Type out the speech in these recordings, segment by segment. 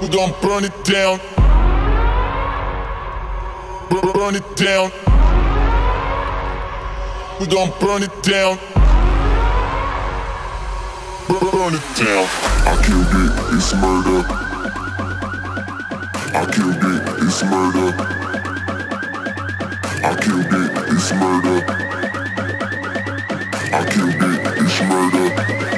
We gon' burn it down. Bur- Burn it down. We gon' burn it down. Bur- Burn it down. I killed it, it's murder. I killed it, it's murder. I killed it, it's murder. I killed it, it's murder.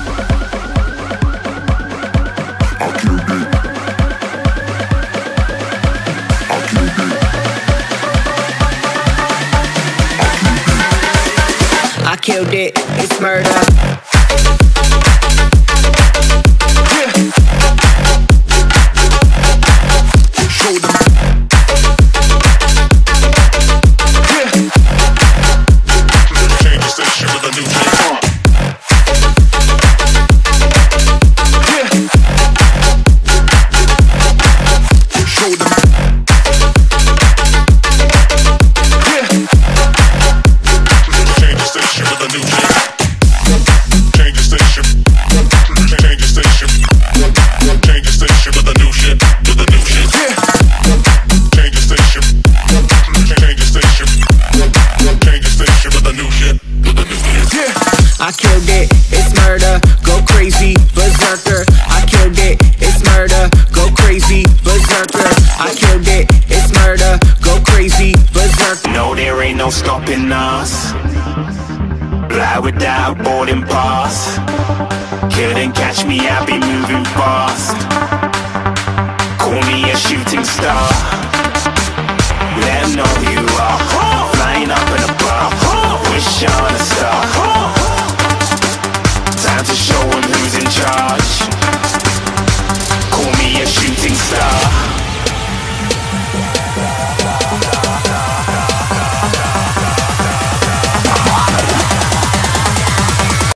I killed it, it's murder. stopping us. Fly without boarding pass. Couldn't catch me, I'll be moving fast. Call me a shooting star. Let know